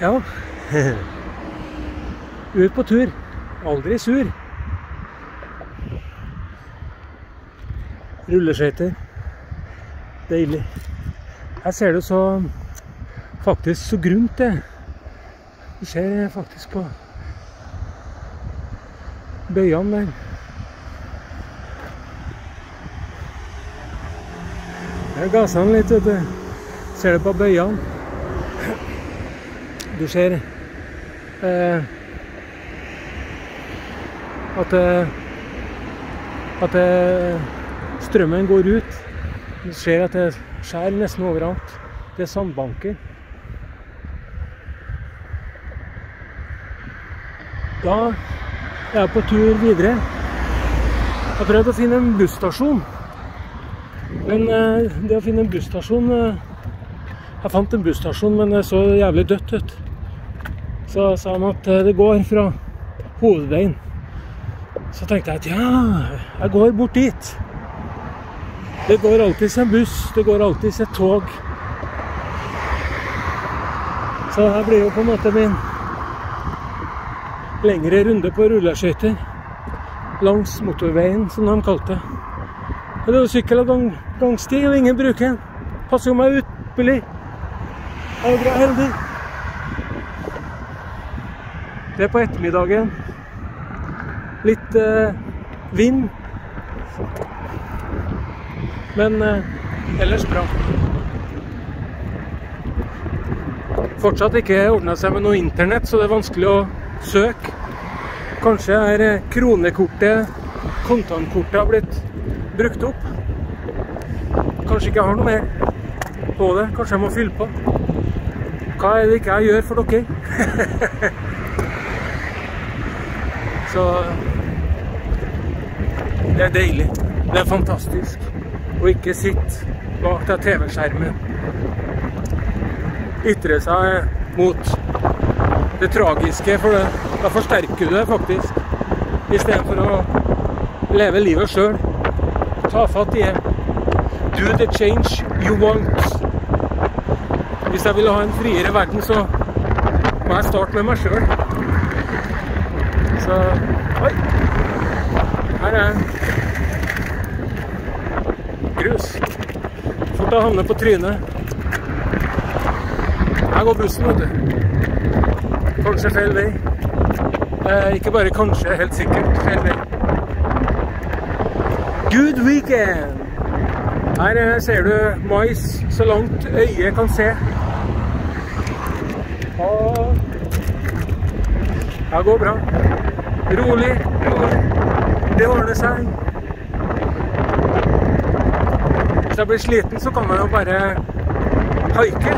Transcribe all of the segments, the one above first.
Ja. Ut på tur. Aldri sur. Rulleskøyter. Deilig. Her ser du så faktisk så grunt det. Du ser faktisk på bøyene der. Jeg gasset den litt, vet du. Ser du på bøyene? Du ser eh, at, eh, at eh, strømmen går ut. Du ser at det skjærer nesten overalt. Det er sandbanker. Da er jeg på tur videre. Jeg har prøvd å finne en busstasjon. Men eh, det å finne en busstasjon Jeg fant en busstasjon, men det så jævlig dødt ut. Så sa han at eh, det går fra hovedveien. Så tenkte jeg at ja, jeg går bort dit. Det går alltids en buss, det går alltids et tog. Så her blir jo på en måte min lengre runde på rulleskøyter langs motorveien, som de kalte det. Det er jo sykkel- og gang gangsti, og ingen bruker den. Passer jo meg ypperlig. Jeg er bra heldig. Det er på ettermiddagen. Litt eh, vind. Men eh, ellers bra. Fortsatt ikke ordna seg med noe internett, så det er vanskelig å søke. Kanskje er eh, kronekortet, kontantkortet, har blitt brukt opp. Kanskje ikke jeg har noe mer på det. Kanskje jeg må fylle på. Hva er det ikke jeg gjør for dere? Så det er deilig. Det er fantastisk å ikke sitte bak av TV-skjermen. Ytre seg mot det tragiske, for det. da forsterker du det faktisk. Istedenfor å leve livet sjøl. Ta fatt i det. Do the change you want. Hvis jeg vil ha en friere verden, så må jeg starte med meg sjøl. Så Oi! Her er grus. Fort å havne på trynet. Her går bussen, vet du. Kanskje feil vei. Eh, ikke bare kanskje, helt sikkert feil vei. Good weekend! Her eh, ser du mais så langt øyet kan se. Og det går bra. Rolig, rolig. Det ordner seg. Hvis jeg blir sliten, så kan man jo bare haike.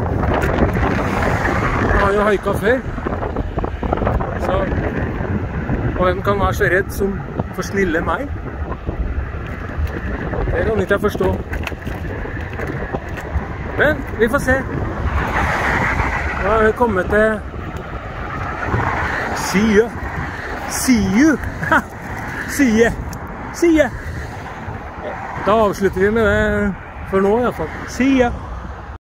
Jeg har jo haika før. Så Og hvem kan være så redd som for snille meg? Det kan ikke jeg forstå. Men vi får se. Nå har vi kommet til Side. Siu! Sie. Sie. Da avslutter vi med det for nå, iallfall. Sie.